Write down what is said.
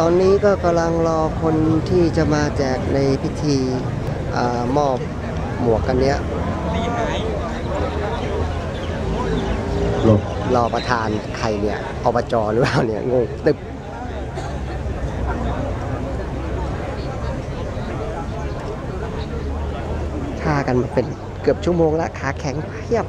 ตอนนี้ก็กำลังรอคนที่จะมาแจกในพิธีอมอบหมวกกันเนี้ยรรอประธานใครเนี่ยอบจหรือเปล่าเนี่ยงงตึบท่ากันมาเป็นเกือบชั่วโมงแล้วขาแข็งเพียบ